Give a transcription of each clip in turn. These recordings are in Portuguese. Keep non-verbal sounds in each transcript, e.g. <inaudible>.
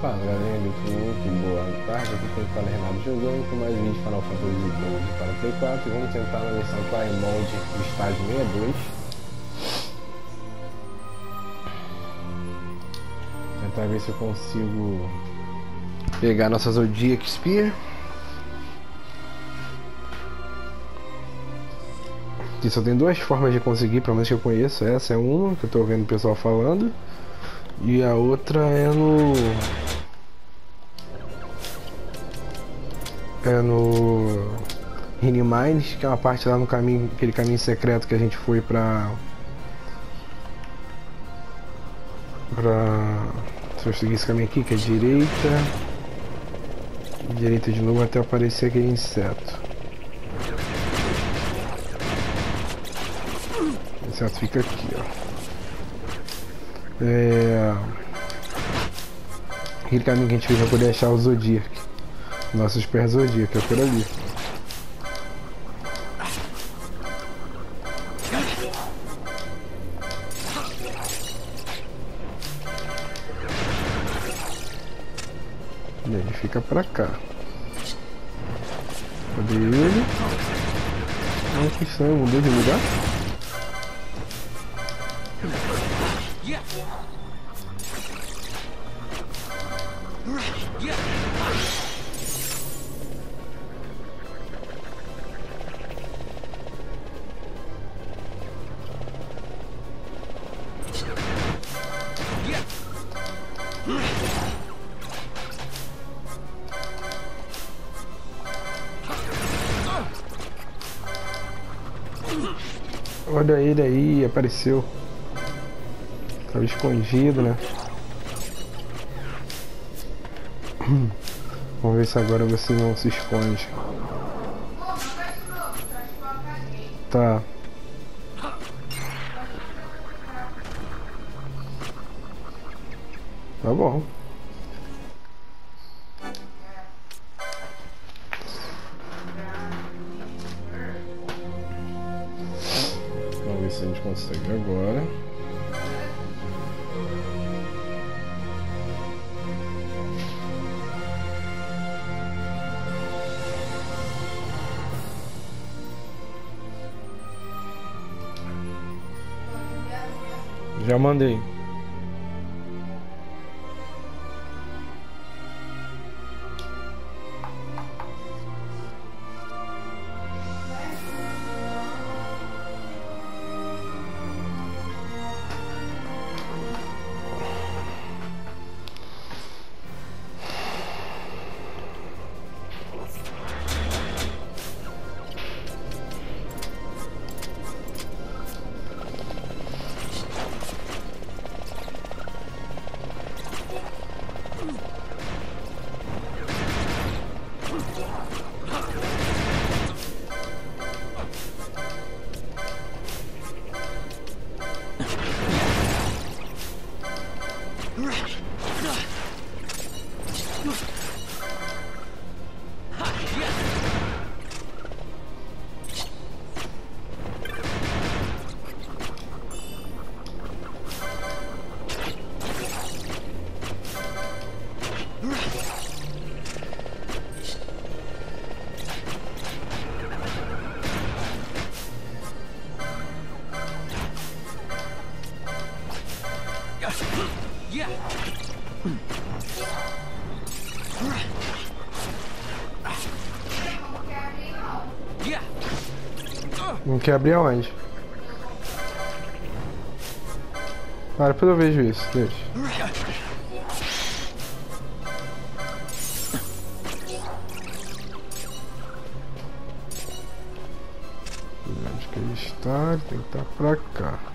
Fala galera do YouTube, boa tarde, aqui quem fala é Renato jogando com mais vídeo de Final Fantasy XII para Play 4 e vamos tentar na missão Mode do estágio 62 Tentar ver se eu consigo pegar nossa Zodiac Spear. Aqui só tem duas formas de conseguir, pelo menos que eu conheço, essa é uma que eu estou vendo o pessoal falando. E a outra é no é no Rine Mines, que é uma parte lá no caminho, aquele caminho secreto que a gente foi pra. pra. Se eu seguir esse caminho aqui, que é direita. Direita de novo até aparecer aquele inseto. O inseto fica aqui, ó. É. Aquele caminho que a gente fez pra poder achar o Zodiac. Nossos pés Zodiac, é por ali. Aí, apareceu. Tava escondido, né? <clears throat> Vamos ver se agora você não se esconde. Tá. Tá bom. Consegue agora. Já mandei. Quer abrir aonde? Ah, depois eu vejo isso, deixa. Onde que ele está? Ele tem que estar pra cá.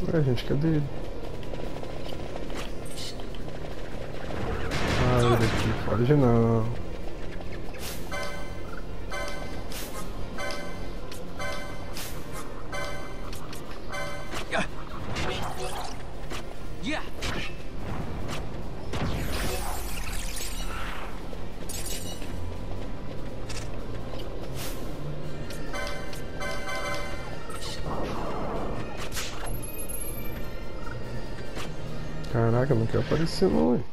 Ué, gente, cadê ele? Ah, ele aqui, pode não. Caraca, não quer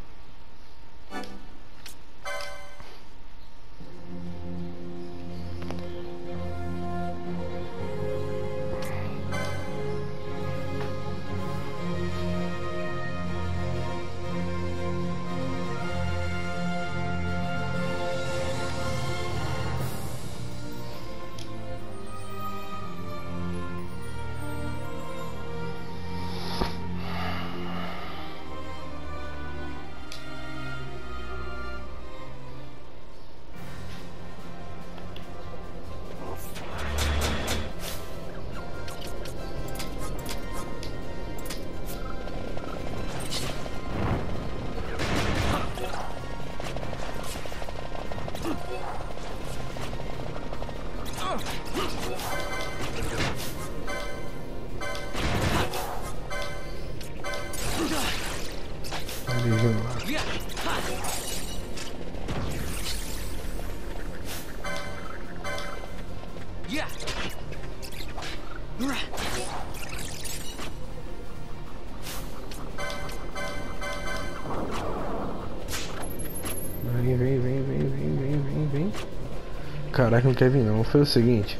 Caraca, não quer vir não. Foi o seguinte.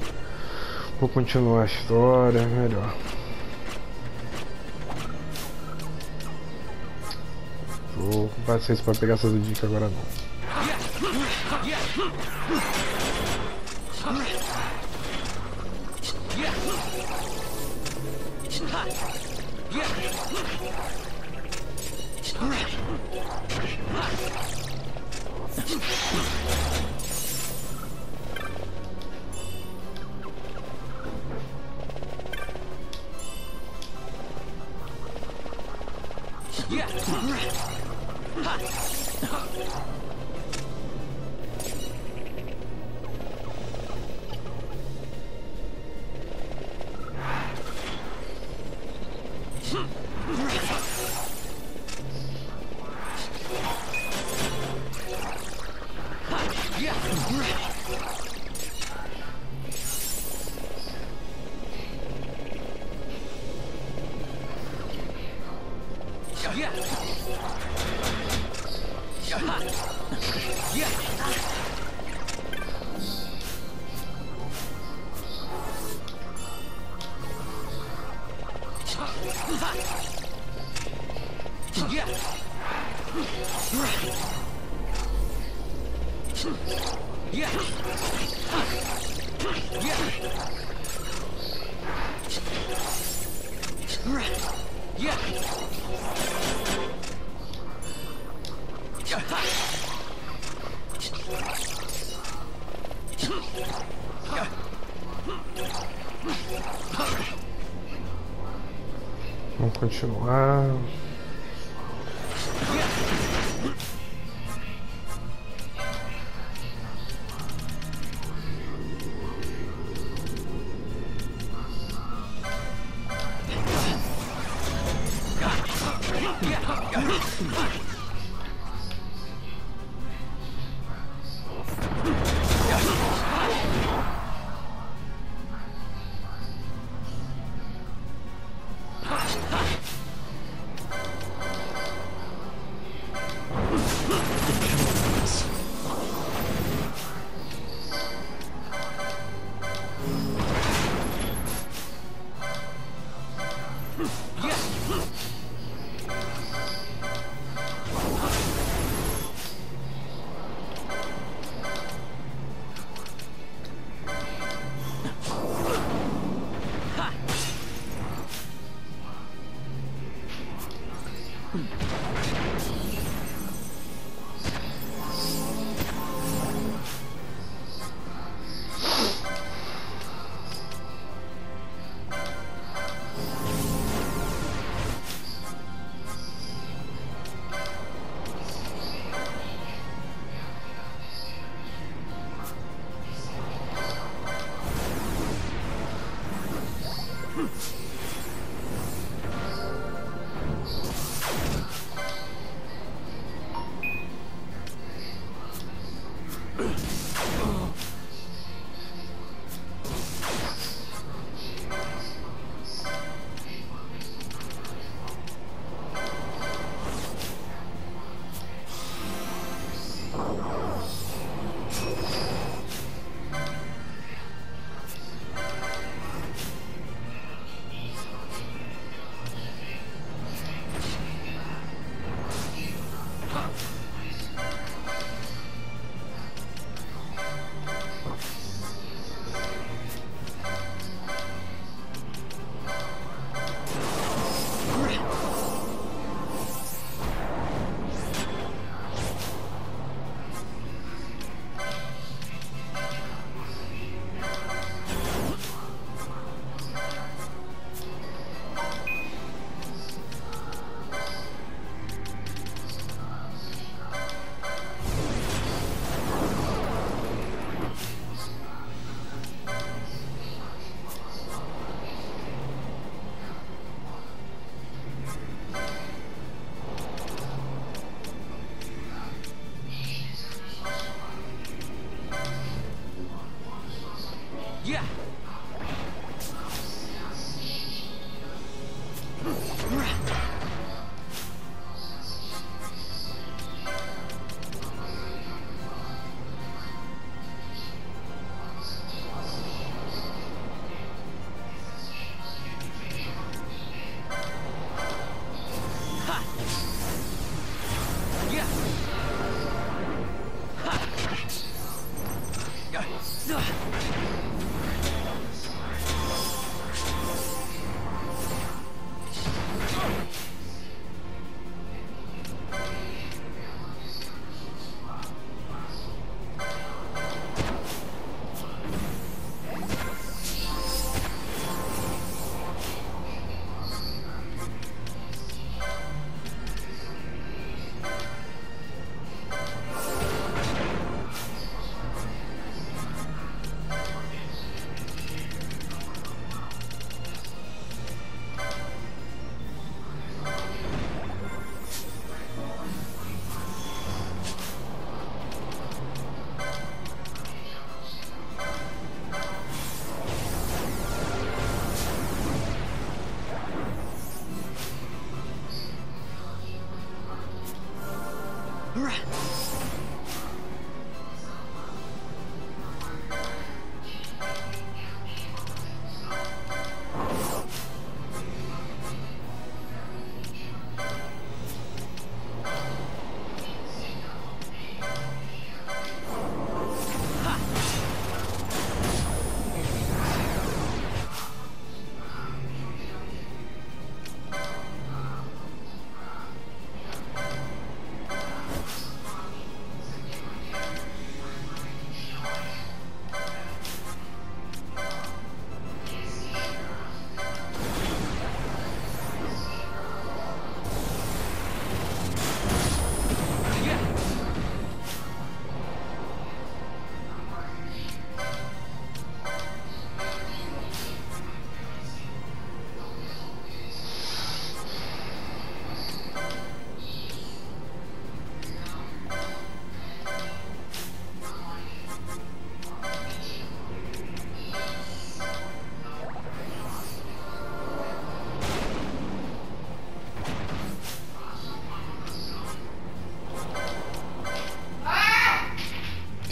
Vou continuar a história, melhor. Vou com paciência pra pegar essas dicas agora não. Vamos <laughs> continuar.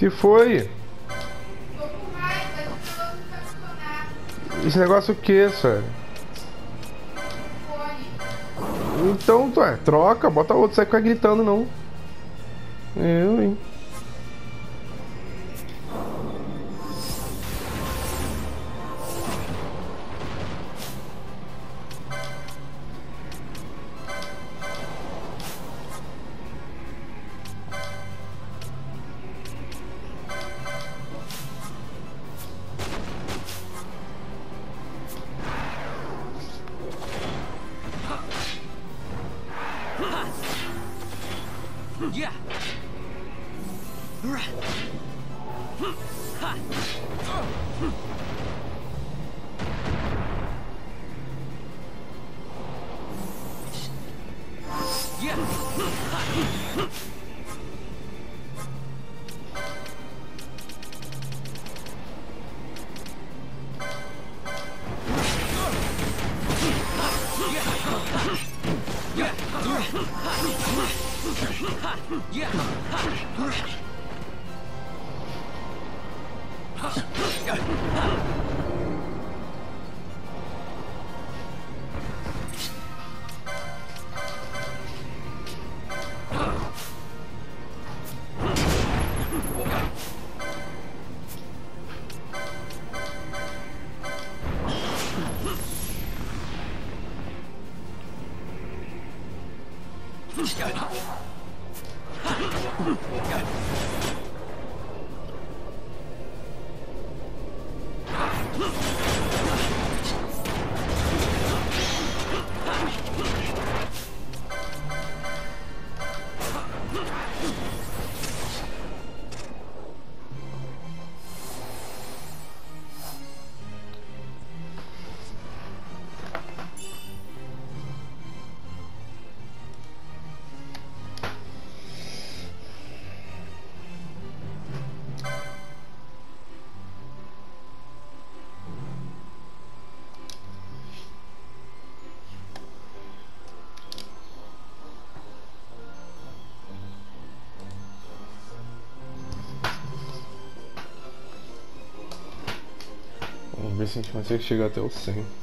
Que foi? Esse negócio o que, sério? Então, é, troca, bota outro, sai ficar gritando não. Eu, hein? Ver se a gente consegue chegar até o 100.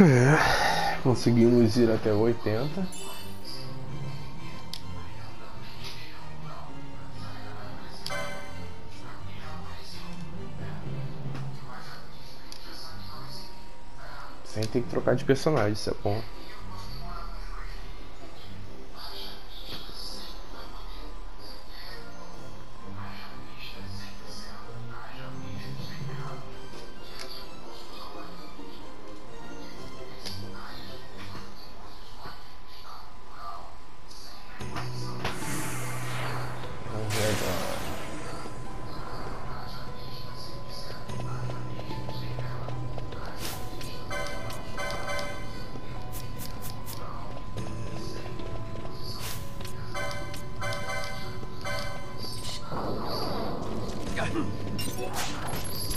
É, conseguimos ir até 80. Sem ter que trocar de personagem, isso é bom. Hmm.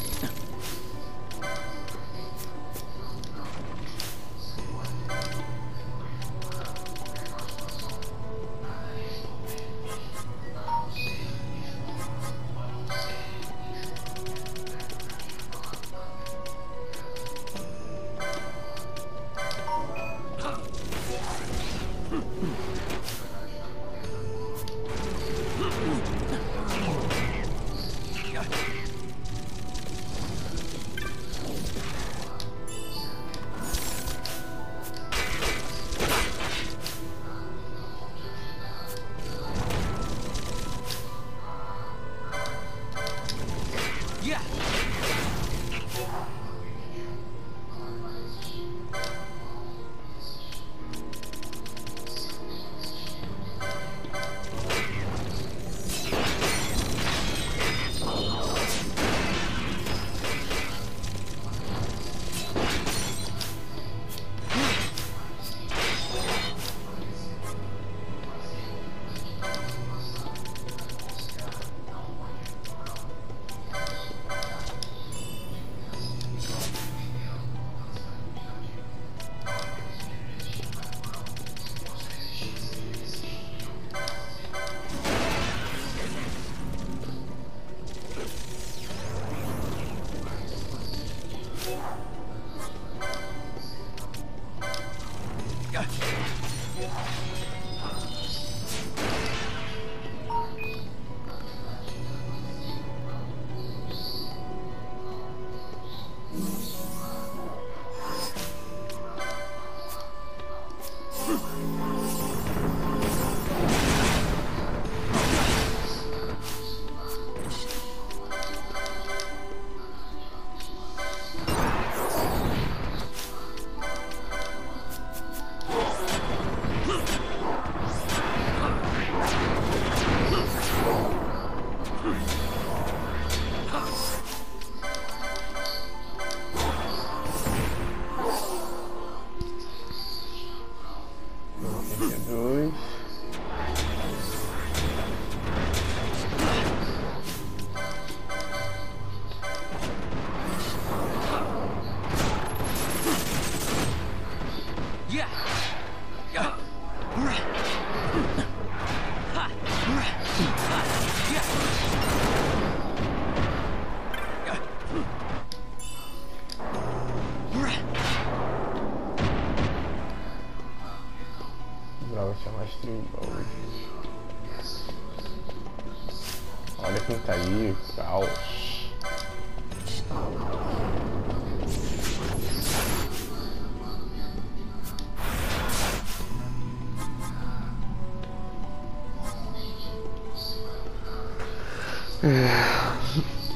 唉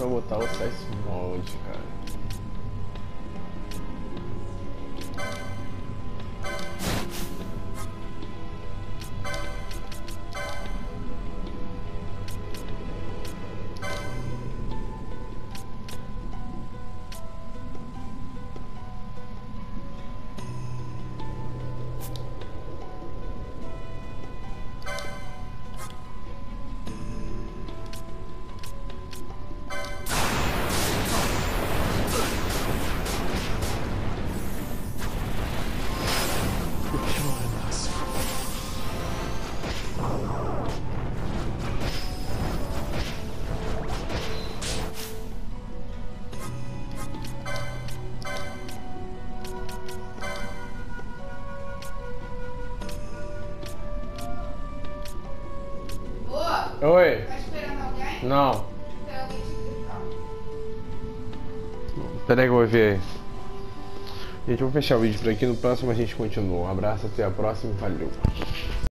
pra botar o Size Oi. Tá esperando alguém? Não. Tem alguém te gritar. Pera aí que eu vou ver. Gente, eu vou fechar o vídeo por aqui. No próximo a gente continua. Um abraço, até a próxima. Valeu.